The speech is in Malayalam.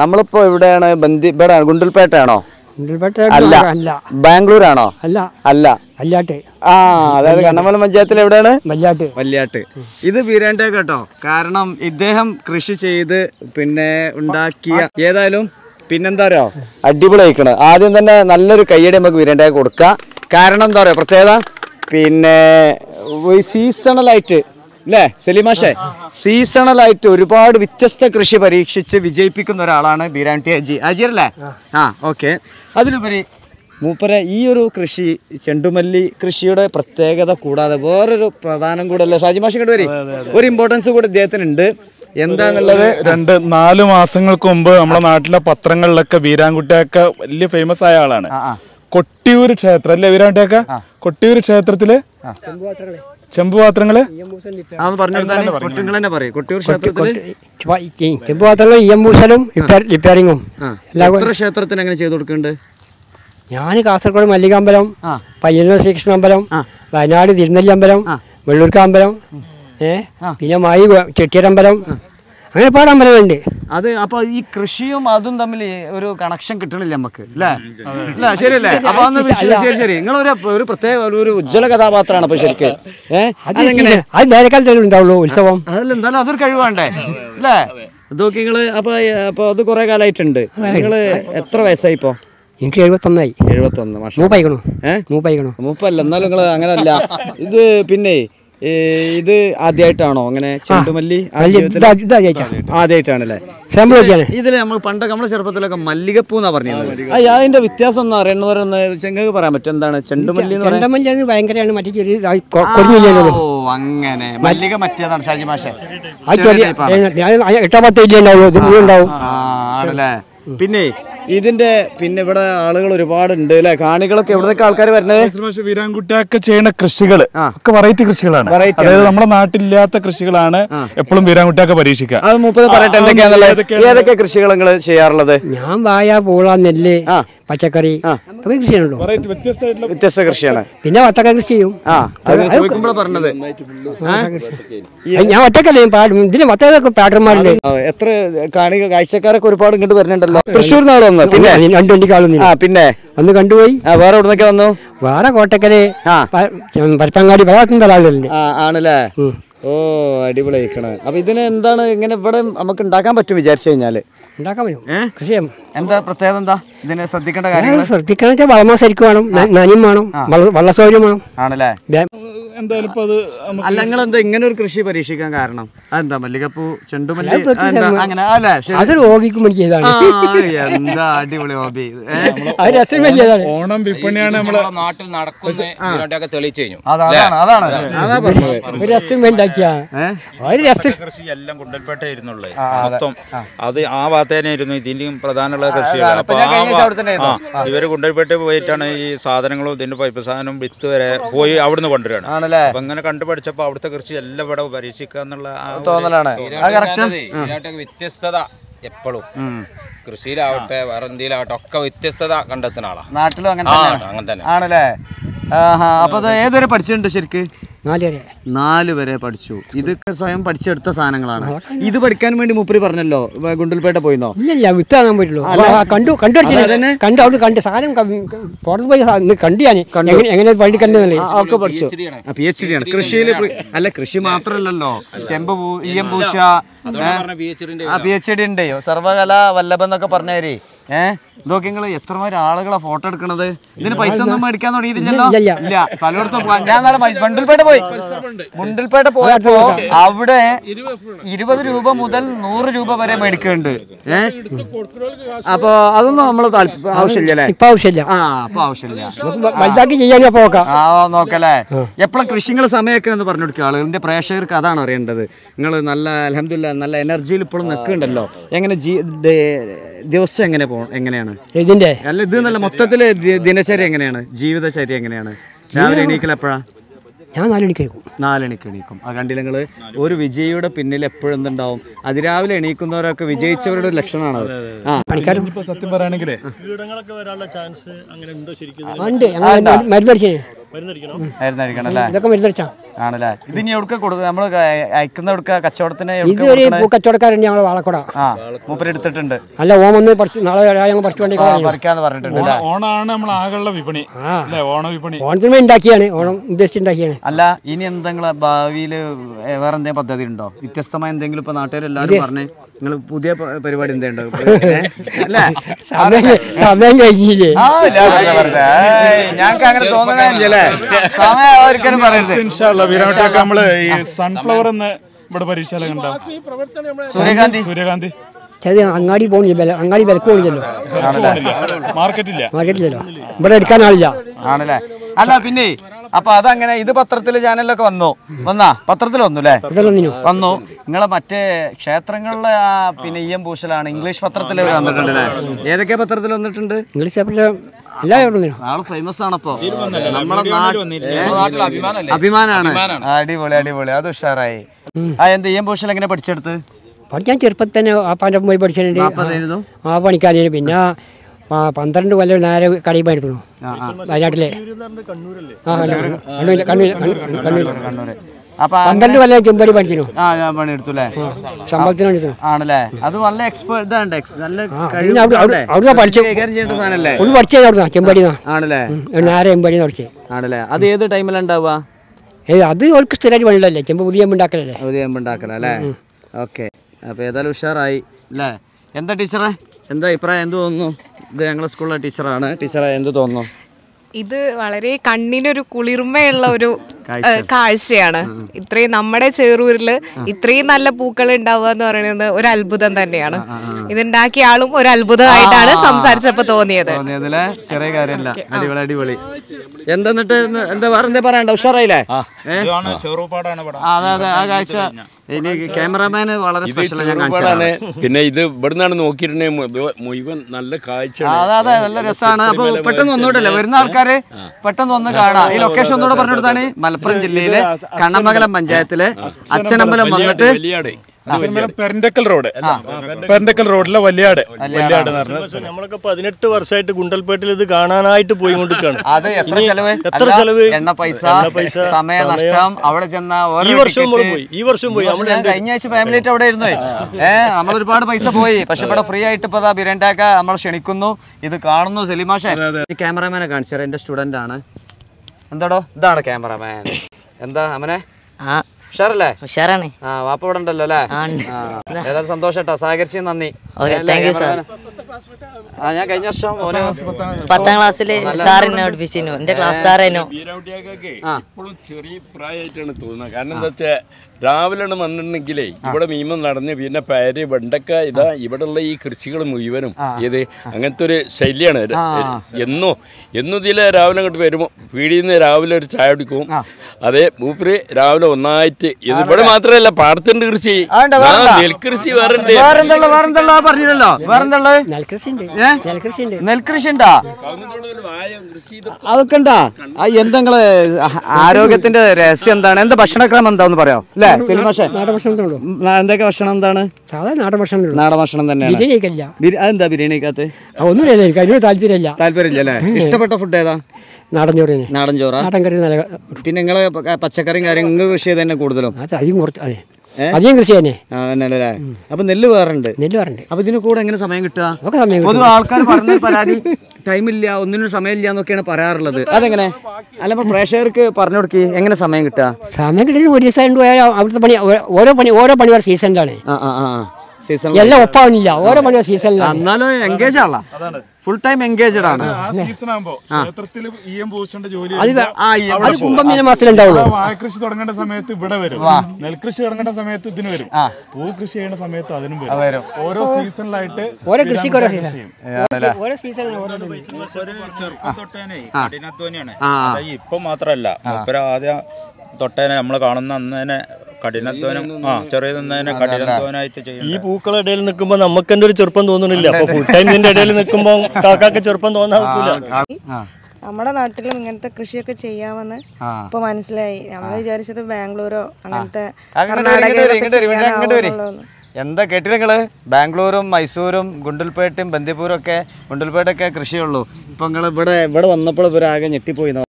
നമ്മളിപ്പോ എവിടെയാണ്? ബന്ദി ഇവിടെ ഗുണ്ടൽപേട്ടയാണോ? അല്ല. ബാംഗ്ലൂർ ബാംഗ്ലൂരാണോ? അല്ല. അല്ല. വല്യാട്ട് ആ അതായത് കണ്ണമല പഞ്ചായത്തിൽ എവിടെയാണ്? വല്യാട്ട് വല്യാട്ട് ഇത് വീരേണ്ട കേട്ടോ കാരണം ഇദ്ദേഹം കൃഷി ചെയ്ത് പിന്നെ ഉണ്ടാക്കിയ ഏതായാലും പിന്നെന്താ അറിയോ? അടിപൊളിയായിക്കണ്. ആദ്യം തന്നെ നല്ലൊരു കയ്യടി നമുക്ക് വീരേണ്ട കൊടുക്കാം. കാരണം എന്താ പറയാ പ്രത്യേകത? പിന്നെ സീസണലായിട്ട് അല്ലേ സലീമാഷെ സീസണലായിട്ട് ഒരുപാട് വ്യത്യസ്ത കൃഷി പരീക്ഷിച്ച് വിജയിപ്പിക്കുന്ന ഒരാളാണ് ബീരാൻടി അജി. അജി അല്ലേ? ആ. ഓക്കെ. അതിലുപരി മൂപ്പര ഈ ഒരു കൃഷി ചെണ്ടുമല്ലി കൃഷിയുടെ പ്രത്യേകത കൂടാതെ വേറൊരു പ്രധാനം കൂടെ അല്ലേ ഷാജി മാഷി ഇങ്ങോട്ട് വരി. ഒരു ഇമ്പോർട്ടൻസ് കൂടെ ഇദ്ദേഹത്തിനുണ്ട്. എന്താന്നുള്ളത്? രണ്ട് നാല് മാസങ്ങൾക്ക് മുമ്പ് നമ്മുടെ നാട്ടിലെ പത്രങ്ങളിലൊക്കെ ബീരാൻകുട്ടിയൊക്കെ വലിയ ഫേമസ് ആയ ആളാണ്. കൊട്ടിയൂർ ക്ഷേത്രം അല്ലേ ബീരാൻകുട്ടിയൊക്കെ കൊട്ടിയൂർ ക്ഷേത്രത്തിൽ? കൊട്ടിയൂർ ക്ഷേത്രത്തിൽ ചെമ്പ് പാത്രങ്ങൾ ഇയമ്പൂശലും റിപ്പയറിങ്ങും. ക്ഷേത്രത്തിന് അങ്ങനെ ചെയ്തു കൊടുക്കുന്നുണ്ട്? ഞാൻ കാസർഗോഡ് മല്ലികാമ്പലം ആ. പയ്യന്നൂർ ശ്രീകൃഷ്ണ അമ്പലം വയനാട് തിരുനെല്ലി അമ്പലം വെള്ളൂർക്കാമ്പലം ഏഹ് പിന്നെ മായി ചെട്ടിയരമ്പലം അങ്ങനെ ഒരുപാട് അമ്പലമുണ്ട് അത് അപ്പൊ ഈ കൃഷിയും അതും തമ്മിൽ ഒരു കണക്ഷൻ കിട്ടണില്ല നമുക്ക് അല്ലേ അല്ല ശരിയല്ലേ? അപ്പൊ അന്ന് ശരി ശരി ശരി. നിങ്ങൾ ഒരു ഒരു പ്രത്യേക ഒരു- ഒരു ഉജ്ജ്വല കഥാപാത്രമാണ് അപ്പൊ ശരിക്കും. അത് ഉണ്ടാവുള്ളൂ ഉത്സവം. അതല്ല എന്തായാലും അതൊരു കഴിവാണ്ടേ? അല്ലേ ഇതൊക്കെ നിങ്ങൾ അപ്പൊ അപ്പൊ അത് കുറെ കാലമായിട്ടുണ്ട് നിങ്ങൾ എത്ര വയസ്സായി ഇപ്പൊ? എനിക്ക് എഴുപത്തൊന്നായി. എഴുപത്തൊന്ന് മാഷ. ഏഹ് മൂപ്പയക്കണു. മൂപ്പല്ല എന്നാലും നിങ്ങൾ അങ്ങനല്ല. ഇത് പിന്നെ ഇത് ആദ്യമായിട്ടാണോ അങ്ങനെ ചെണ്ടുമല്ലി ആദ്യമായിട്ടാണല്ലേ ഇതിൽ ഇതിൽ നമ്മൾ പണ്ട് നമ്മുടെ ചെറുപ്പത്തിലൊക്കെ മല്ലികപ്പൂ. എന്നാ പറഞ്ഞത് അതിന്റെ വ്യത്യാസം ഒന്ന് അറിയണമെന്ന് ചെങ്ങക്ക് പറയാൻ പറ്റും. എന്താണ്? ചെണ്ടുമല്ലി ചെണ്ടമല്ലി ഭയങ്കരമാണ്. മറ്റേ ചെറിയ ഓ അങ്ങനെ. മല്ലിക മറ്റേതാണ് ഷാജി മാഷ. എട്ടാമത്തെ ഇല്ലേ ഉണ്ടാവും. ആണല്ലേ? പിന്നെ ഇതിന്റെ പിന്നെ ഇവിടെ ആളുകൾ ഒരുപാടുണ്ട് അല്ലെ കാണികളൊക്കെ എവിടെയൊക്കെ ആൾക്കാർ വരുന്നത്? വീരാൻകുട്ടിയൊക്കെ ചെയ്യുന്ന കൃഷികൾ ഒക്കെ വെറൈറ്റി കൃഷികളാണ്. അതായത് നമ്മുടെ നാട്ടിലില്ലാത്ത കൃഷികളാണ് എപ്പോഴും വീരാൻകുട്ടിയൊക്കെ പരീക്ഷിക്കുക. അത് മുപ്പത് പറയട്ടെ എന്തൊക്കെയാന്നുള്ളത് ഏതൊക്കെ കൃഷികൾ നിങ്ങൾ ചെയ്യാറുള്ളത്? ഞാൻ വായ പൂള നെല്ല് പച്ചക്കറി അതൊക്കെ കൃഷിയാണല്ലോ. വ്യത്യസ്ത കൃഷിയാണ്. പിന്നെ വത്തക്ക കൃഷി ചെയ്യും. ആ അത് പറഞ്ഞത്. ഞാൻ ഒറ്റക്കല്ലേ പാടും. ഇതിന് വത്തക്കൊക്കെ പാട്ടർമാരുണ്ട് ആ, എത്ര കാണിക കാഴ്ചക്കാരൊക്കെ ഒരുപാട് ഇങ്ങോട്ട് വരുന്നുണ്ടല്ലോ. തൃശ്ശൂർ നാളെ വന്നു? പിന്നെ? രണ്ടു വണ്ടിക്കാളും ആ പിന്നെ? അന്ന് കണ്ടുപോയി. ആ വേറെ എവിടുന്നൊക്കെ വന്നു? വേറെ കോട്ടക്കൽ പരപ്പങ്ങാടി വേറെ ആളുകളുണ്ട്. ആ ആണല്ലേ? ഓ അടിപൊളി ആയിക്കണ് അപ്പൊ ഇതിന് എന്താണ് ഇങ്ങനെ ഇവിടെ നമുക്ക് ഉണ്ടാക്കാൻ പറ്റും വിചാരിച്ചു കഴിഞ്ഞാൽ? ഉണ്ടാക്കാൻ പറ്റും. കൃഷി എന്താ പ്രത്യേകത എന്താ? ഇതിനെ ശ്രദ്ധിക്കേണ്ട കാര്യങ്ങൾ ശ്രദ്ധിക്കണം വളമോ ശരിക്കും വേണം. നനിയും വേണം. വള്ള- സൗകര്യം വേണം. ആണല്ലേ? എന്തായാലും ഇപ്പൊ അത് അല്ല നിങ്ങൾ എന്താ ഇങ്ങനെ ഒരു കൃഷി പരീക്ഷിക്കാൻ കാരണം? അതെന്താ മല്ലികപ്പൂ ചെണ്ടുമല്ലി എന്താ അങ്ങനെ അല്ലേ ശരി. അതൊരു വേണ്ടി എന്താ അടിപൊളി ഹോബി അത് ഓണം വിപണിയാണ് നമ്മൾ നാട്ടിൽ നടക്കുന്ന തെളിയിച്ചു കഴിഞ്ഞു. അതാണ് അതാണ്. ഒരു രസം ഉണ്ടാക്കിയ ഒരു രസം കൃഷി എല്ലാം കുണ്ടൽപേട്ട ഇരുന്നുള്ളേ മൊത്തം അത് ആ ഭാഗത്തേനായിരുന്നു ഇതിന്റെയും പ്രധാനമുള്ള കൃഷികൾ. അപ്പൊ ഞാൻ ആ ഇവർ കുണ്ടൽപേട്ട പോയിട്ടാണ് ഈ സാധനങ്ങളും ഇതിന്റെ പൈപ്പ് സാധനവും വിത്ത് വരെ പോയി അവിടുന്ന് കൊണ്ടുവരികയാണ്. ആണല്ലേ അപ്പൊ അങ്ങനെ കണ്ടുപഠിച്ചപ്പോ അവിടുത്തെ കൃഷി എല്ലാം ഇവിടെ പരീക്ഷിക്കാന്നുള്ള തോന്നലാണ്. വ്യത്യസ്തത എപ്പോഴും. കൃഷിയിലാവട്ടെ വേറെ എന്തിലാവട്ടെ ഒക്കെ വ്യത്യസ്തത കണ്ടെത്തുന്ന ആളാ. നാട്ടിലും അങ്ങനെ അങ്ങനെ തന്നെ. ആണല്ലേ? അപ്പൊ ഏതുവരെ പഠിച്ചിട്ടുണ്ട് ശരിക്ക്? നാല് വരെ. പഠിച്ചു. ഇതൊക്കെ സ്വയം പഠിച്ചെടുത്ത സാധനങ്ങളാണ്. ഇത് പഠിക്കാൻ വേണ്ടി മുപ്പരി പറഞ്ഞല്ലോ ഗുണ്ടൽപേട്ട പോയിന്നോ? ഇല്ല ഇല്ല വിത്ത് ആകാൻ പറ്റുള്ളൂ കണ്ടു കണ്ടു. കണ്ടു അവിടെ കണ്ട് സാധനം പുറത്ത് പോയി കണ്ടു ഞാൻ എങ്ങനെ പണി കണ്ടതല്ലേ ഒക്കെ പഠിച്ചു. പി എച്ച് ഡി ആണ്. കൃഷിയിൽ അല്ല കൃഷി മാത്രല്ലോ ചെമ്പ് പൂശ പറഞ്ഞ പി എച്ച് ഡി ഉണ്ടോ. സർവകല വല്ലഭം എന്നൊക്കെ പറഞ്ഞേരി ഏഹ് ഇതൊക്കെ നിങ്ങൾ എത്രമാതിരി ആളുകളെ ഫോട്ടോ എടുക്കണത്? ഇതിന് പൈസ ഒന്നും മേടിക്കാൻ തുടങ്ങിയിട്ടില്ലല്ലോ? ഇല്ല, പലയിടത്തും ഞാൻ നാളെ മുണ്ടിൽപേട്ട പോയി. മുണ്ടിൽപേട്ട പോയപ്പോ അവിടെ ഇരുപത് രൂപ. മുതൽ നൂറ് രൂപ വരെ മേടിക്കുന്നുണ്ട് ഏഹ് അപ്പൊ അതൊന്നും നമ്മൾ താല്പര്യം ആവശ്യമില്ല അല്ലേ? ഇപ്പൊ ആവശ്യമില്ല. ആ അപ്പൊ ആവശ്യമില്ല ആ നോക്കല്ലേ? എപ്പോഴും കൃഷിങ്ങൾ സമയമൊക്കെ എന്ന് പറഞ്ഞു കൊടുക്കുക. ആളുകളുടെ പ്രേക്ഷകർക്ക് അതാണ് അറിയേണ്ടത്. നിങ്ങൾ നല്ല അലഹമില്ല നല്ല എനർജിയിൽ ഇപ്പോഴും നിൽക്കുന്നുണ്ടല്ലോ എങ്ങനെ ദിവസം എങ്ങനെ പോ എങ്ങനെയാണ്? ഇതിന്റെ? അല്ല ഇത് നല്ല മൊത്തത്തിൽ ദിനശരി ദിനചര്യ എങ്ങനെയാണ്? ജീവിതചര്യ എങ്ങനെയാണ്? രാവിലെ എണീക്കൽ എപ്പോഴാ? ഞാൻ നാലണിക്ക് എണീക്കും നാലണിക്ക് എണീക്കും. ആ കണ്ടില്ല നിങ്ങൾ ഒരു വിജയിയുടെ പിന്നിൽ എപ്പോഴും എന്തുണ്ടാവും അതിരാവിലെ എണീക്കുന്നവരൊക്കെ വിജയിച്ചവരുടെ ഒരു ലക്ഷണമാണ് ആ. പണിക്കാരും സത്യം പറയുകയാണെങ്കിലേ കീടങ്ങളൊക്കെ വരാനുള്ള ചാൻസ് അങ്ങനെ ഉണ്ടോ ശരിക്കും? മരുന്നടിച്ചേ മരുന്നടിക്കണം അല്ലേ? ഇതൊക്കെ മരുന്നടിച്ചാ ആണല്ലേ? ഇത് ഇനി എവിടെ കൊടുക്കുക നമ്മൾ അയക്കുന്ന എവിടുക്ക? കച്ചവടത്തിന് ഇത് ഒരു കൊടുക്കണേ? പൂക്കച്ചവടക്കാരുണ്ട് ഞങ്ങൾ വാളക്കുട. ആ മൂപ്പര് എടുത്തിട്ടുണ്ട്. അല്ല ഓം ഒന്ന് നാളെ ഞങ്ങൾ പറിച്ചു വേണ്ടി ആ, പറിക്കാന്ന് പറഞ്ഞിട്ടുണ്ട് അല്ലേ? ഓണാണ് നമ്മൾ ആകെയുള്ള വിപണി. ഓണ വിപണി. ഓണത്തിന് ഉണ്ടാക്കിയാണ്. ഓണം ഉദ്ദേശിച്ചുണ്ടാക്കിയാണ് അല്ല ഇനി എന്തെങ്കിലും ഭാവിയിൽ വേറെ എന്തെങ്കിലും പദ്ധതി ഉണ്ടോ? വ്യത്യസ്തമായ എന്തെങ്കിലും ഇപ്പൊ നാട്ടുകാർ എല്ലാവരും പറഞ്ഞേ നിങ്ങൾ പുതിയ പരിപാടി എന്തെങ്കിലും സമയം കഴിഞ്ഞില്ലേ? ഞങ്ങൾക്ക് അങ്ങനെ തോന്നണേ സമയം ഒരിക്കലും പറയരുത്. ഇൻഷാല്ല വീരാട്ടൊക്കെ നമ്മൾ ഈ സൺഫ്ലവർ എന്ന് ഇവിടെ പരീക്ഷാല ഉണ്ടാവും സൂര്യകാന്തി. സൂര്യകാന്തി. അങ്ങാടി പോണില്ല വില അങ്ങാടി വിലക്ക് പോണില്ലല്ലോ. മാർക്കറ്റില്ല. മാർക്കറ്റില്ലല്ലോ. ഇവിടെ എടുക്കാൻ ആളില്ല. ആണല്ലേ? അല്ല പിന്നെ അപ്പൊ അതങ്ങനെ ഇത് പത്രത്തിൽ ചാനലിലൊക്കെ വന്നു? വന്നാ? പത്രത്തിൽ വന്നു അല്ലേ വന്നു. നിങ്ങളെ മറ്റേ ക്ഷേത്രങ്ങളിലെ ആ പിന്നെ ഇ എം പൂശലാണ് ഇംഗ്ലീഷ് പത്രത്തിൽ വന്നിട്ടുണ്ട് ഏതൊക്കെ പത്രത്തിൽ വന്നിട്ടുണ്ട്? ഇംഗ്ലീഷ് പേപ്പറിൽ എല്ലാ ഒന്നിനും ആൾ ഫേമസ് ആണപ്പോ. നമ്മളെ നാട്ടിൽ നാട്ടിലെ അഭിമാനല്ലേ? അഭിമാനാണ്. അടിപൊളി അടിപൊളി. അത് ഉഷാറായി. ആ എന്ത് ഈ എം ഭൂഷൺ എങ്ങനെ പഠിച്ചെടുത്ത്? പഠിക്കാൻ ചെറുപ്പത്തിൽ തന്നെ ആപ്പാന്റെ പോയി പഠിച്ചിട്ടുണ്ട് ആ പണിക്കാരി പിന്നെ ആ പന്ത്രണ്ട് കൊല്ലം നേരെ കടയിൽ പണിയെടുക്കുന്നു വയനാട്ടിലെ. ആ കണ്ണൂർ കണ്ണൂർ കണ്ണൂർ കണ്ണൂർ കണ്ണൂര്. അപ്പൊ ആ- പന്ത്രണ്ട് കൊല്ലം ചെമ്പടി പഠിക്കുന്നു ആ ഞാൻ പണിയെടുത്തു അല്ലേ? ശമ്പളത്തിന് എടുത്തു ആണല്ലേ? അത് നല്ല എക്സ്പേർട്ട് ഇതാണ് നല്ല പിന്നെ അവിടെ- അവിടെ- അവിടുന്ന് പഠിച്ചു കൈകാര്യം ചെയ്യേണ്ട സാധനല്ലേ ഒന്ന് പഠിച്ചത് അവിടുന്ന് ചെമ്പടി ആണല്ലേ? നേരെ എമ്പടി പഠിച്ചത് ആണല്ലേ? അത് ഏത് ഏയ് അത് അവർക്ക് സ്ഥിരമായിട്ട് പണിയുള്ളല്ലേ ചെമ്പ് പുതിയ ചെമ്പ് ഉണ്ടാക്കലല്ലേ? പുതിയ ഉണ്ടാക്കല അല്ലേ? ഓക്കെ. അപ്പൊ ഏതായാലും ഉഷാറായി അല്ലേ? എന്താ ടീച്ചറെ? എന്താ അഭിപ്രായം? എന്ത് തോന്നുന്നു? ഇത് ഞങ്ങളുടെ സ്കൂളിലെ ടീച്ചറാണ്. ടീച്ചറെ എന്ത് തോന്നുന്നു? ഇത് വളരെ കണ്ണിനൊരു കുളിർമയുള്ള ഒരു കാഴ്ചയാണ്. ഇത്രയും നമ്മുടെ ചേറൂരിൽ ഇത്രയും നല്ല പൂക്കൾ ഉണ്ടാവുക എന്ന് പറയുന്നത് ഒരു അത്ഭുതം തന്നെയാണ്. ഇതുണ്ടാക്കിയ ആളും ഒരു അത്ഭുതമായിട്ടാണ് സംസാരിച്ചപ്പോ തോന്നിയത്. ചെറിയ കാര്യമല്ല. അടിപൊളി അടിപൊളി. എന്താ എന്നിട്ട് എന്താ വേറെ എന്താ പറയണ്ട? ഉഷാറായില്ലേ? അതെ അതെ ആ കാഴ്ച. ക്യാമറാമാന് വളരെ ചെറുപാടാണ് പിന്നെ ഇത് ഇവിടുന്നാണ് നോക്കിയിട്ടുണ്ടെങ്കിൽ മുഴുവൻ നല്ല കാഴ്ച അതെ അതെ നല്ല രസമാണ് അപ്പൊ പെട്ടെന്ന് ഒന്നുകൂടല്ലേ വരുന്ന ആൾക്കാര് പെട്ടെന്ന് ഒന്ന് കാണാം. ഈ ലൊക്കേഷൻ ഒന്നുകൂടെ പറഞ്ഞു കൊടുത്താണ് മലപ്പുറം ജില്ലയിലെ കണ്ണമംഗലം പഞ്ചായത്തിലെ അച്ഛനമ്പലം വന്നിട്ട് പെരന്തക്കൽ റോഡ് പെരന്തക്കൽ റോഡിലെ വലിയാട്. വലിയാട്. എന്ന് പറഞ്ഞ നമ്മളൊക്കെ പതിനെട്ട് വർഷമായിട്ട് ഗുണ്ടൽപേട്ടിൽ ഇത് കാണാനായിട്ട് പോയി കൊണ്ടിരിക്കുകയാണ് അത് എത്ര ചെലവ്? എത്ര അല്ല, ചെലവ്? എണ്ണ പൈസ പൈസ, സമയ നഷ്ടം അവിടെ ചെന്ന ഓരോ ഈ വർഷവും ticket. പോയി ഈ വർഷം പോയി വർഷം കഴിഞ്ഞ ആഴ്ച ഫാമിലി ആയിട്ട് അവിടെ ഇരുന്നു. ഏ നമ്മൾ ഒരുപാട് പൈസ പോയി. പക്ഷെ ഇവിടെ ഫ്രീ ആയിട്ട് ഇപ്പൊ ബിരണ്ടാക്ക നമ്മൾ ക്ഷണിക്കുന്നു. ഇത് കാണുന്നു സെലിമാഷ ക്യാമറമാനെ ക്യാമറാമാനെ കാണിച്ചാ എന്റെ സ്റ്റുഡന്റ് ആണ്. എന്താടോ? ഇതാണ് ക്യാമറമാൻ. എന്താ അമനെ? ആ ഉഷാറല്ലേ? ഉഷാറാണ്. ആ വാപ്പ ഇവിടെ ഉണ്ടല്ലോ അല്ലേ? ഏതായാലും സന്തോഷട്ടോ. സഹകരിച്ചു നന്ദി. ഓക്കെ അല്ലേ, താങ്ക് യു സാർ ക്യാമറാമാനെ? ആ ഞാൻ കഴിഞ്ഞ വർഷം ഓന് പത്താം ക്ലാസ്സിൽ സാർ എന്നെ പഠിപ്പിച്ചിരുന്നു. എന്റെ ക്ലാസ് സാറേനോ വീരാകുട്ടിയൊക്കെ ഇപ്പോഴും ചെറിയ പ്രായമായിട്ടാണ് തോന്നുന്നത്. കാരണം എന്താ വെച്ചാൽ രാവിലെ വന്നിട്ടുണ്ടെങ്കിലേ ഇവിടെ മീമം നടന്ന് പിന്നെ പയര് വെണ്ടക്ക ഇതാ ഇവിടെയുള്ള ഈ കൃഷികൾ മുഴുവനും ഏത് അങ്ങനത്തെ ഒരു ശൈലിയാണ്. എന്നോ എന്നും ഇതിലെ രാവിലെ അങ്ങോട്ട് വരുമോ പീടിയിൽ നിന്ന് രാവിലെ ഒരു ചായ കുടിക്കും. അതെ മൂപ്പര് രാവിലെ ഒന്നായിട്ട് ഇത് ഇവിടെ മാത്രമല്ല പാടത്തിന്റെ കൃഷി? നെൽകൃഷി വേറെ നെൽകൃഷി ഉണ്ട് അതൊക്കെ ഉണ്ടാ ആ എന്തെങ്ങൾ ആരോഗ്യത്തിന്റെ രഹസ്യം എന്താണ്? എന്താ ഭക്ഷണക്രമം എന്താന്ന് പറയാം അല്ലേ? നാടൻ ഭക്ഷണം ഉള്ളൂ. എന്തൊക്കെ ഭക്ഷണം എന്താണ്? സാധാരണ നാടൻ ഭക്ഷണം നാടൻ ഭക്ഷണം തന്നെയാണ്. ബിരിയാണി അതെന്താ ബിരിയാണിക്കകത്ത്? ഒന്നുമില്ല എനിക്ക് അതിനോട് താല്പര്യമില്ല താല്പര്യമില്ല അല്ലേ? ഇഷ്ടപ്പെട്ട ഫുഡ് ഏതാ? നാടൻ ചോറ് നാടൻ ചോറ്? നാടൻ കറി നല്ല പിന്നെ നിങ്ങൾ പച്ചക്കറിയും കാര്യങ്ങളും കൃഷി ചെയ്ത് തന്നെ കൂടുതലും? അത് അധികം കുറച്ച് അതെ. അധികം കൃഷി തന്നെ. അപ്പൊ നെല്ല് വേറുണ്ട്. നെല്ല് വേറുണ്ട്. അപ്പൊ ഇതിന് കൂടെ എങ്ങനെ സമയം കിട്ടുക? പൊതുവെ ആൾക്കാർ പറഞ്ഞ പരാതി ടൈമില്ല ഒന്നിനും സമയമില്ല എന്നൊക്കെയാണ് പറയാറുള്ളത്. അതെങ്ങനെ? അല്ല അപ്പൊ പ്രേക്ഷകർക്ക് പറഞ്ഞു കൊടുക്കി എങ്ങനെ സമയം കിട്ടുക? സമയം കിട്ടുന്ന ഒരു ദിവസം അവിടുത്തെ പണി ഓരോ പണി ഓരോ പണി വേറെ സീസണിലാണ് ആ ആ ആ. സീസൺ എല്ലാം ഒപ്പാവുന്നില്ല ഓരോ പണി വേറെ സീസണിലാണ് എന്നാലും എൻഗേജ് ആണല്ല. ഫുൾ ടൈം എൻഗേജഡ് ആണ്. ആ സീസൺ ആകുമ്പോ ക്ഷേത്രത്തിൽ ഇ എം ജോലി അത് കുംഭമീന മാസത്തിലുണ്ടാവുള്ളൂ വാഴകൃഷി തുടങ്ങേണ്ട സമയത്ത് ഇവിടെ വരും. നെൽകൃഷി തുടങ്ങേണ്ട സമയത്ത് ഇതിന് വരും. പൂ കൃഷി ചെയ്യുന്ന സമയത്ത് അതിനും വരും. ഓരോ സീസണിലായിട്ട് ഓരോ കൃഷിക്ക് ഓരോ സീസൺ. ഇപ്പൊ മാത്രല്ല. ആദ്യം തൊട്ടേനെ നമ്മൾ കാണുന്ന അന്ന് തന്നെ കഠിനാധ്വാനം ആ ചെറിയ കഠിനത്വനായിട്ട് ചെയ്യും ഈ പൂക്കളുടെ ഇടയിൽ നിൽക്കുമ്പോൾ നമുക്ക് എന്റെ ഒരു ചെറുപ്പം തോന്നുന്നില്ല അപ്പൊ ഫുൾ ടൈം ഇതിന്റെ ഇടയിൽ നിൽക്കുമ്പോൾ കാക്കാക്ക് ചെറുപ്പം തോന്നാറില്ല നമ്മുടെ നാട്ടിലും ഇങ്ങനത്തെ കൃഷിയൊക്കെ ചെയ്യാമെന്ന് ഇപ്പൊ മനസ്സിലായി. നമ്മൾ വിചാരിച്ചത് ബാംഗ്ലൂരോ അങ്ങനത്തെ കർണാടകയിലൊക്കെ. എന്താ കേട്ടില്ല നിങ്ങൾ? ബാംഗ്ലൂരും മൈസൂരും ഗുണ്ടൽപേട്ടും ബന്ദിപ്പൂരും ഒക്കെ ഗുണ്ടൽപേട്ടൊക്കെ കൃഷിയുള്ളൂ ഇപ്പൊ നിങ്ങൾ ഇവിടെ ഇവിടെ വന്നപ്പോൾ ഇവരാകെ ഞെട്ടിപ്പോയി.